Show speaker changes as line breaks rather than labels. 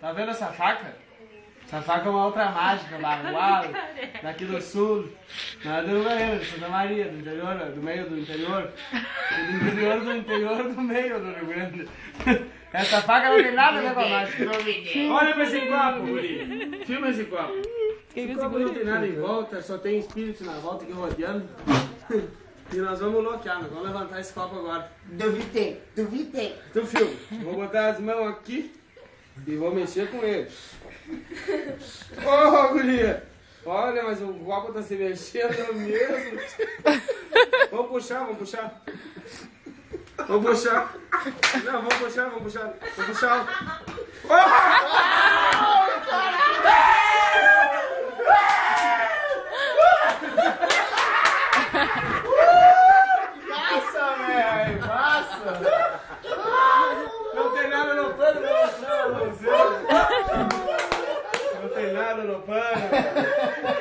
Tá vendo essa faca? Essa faca é uma outra mágica, bagual, daqui do sul. Não é do Rio Grande, Santa Maria, do interior, do meio do interior. Do interior do interior do meio do Rio Grande. Essa faca não tem nada a ver com a mágica. Olha pra esse copo, guri. Filma esse copo. Esse copo não tem nada em volta, só tem espírito na volta aqui rodeando. E nós vamos bloquear, nós vamos levantar esse copo agora.
Duvidei, duvidei.
Tu filma. Vou botar as mãos aqui e vou mexer com ele. Ô, oh, guria! Olha, mas o copo tá se mexendo mesmo. Vamos puxar, vamos puxar. Vamos puxar. Não, vamos puxar, vamos puxar. Vamos puxar. Passa, velho! Passa! Nada no pano.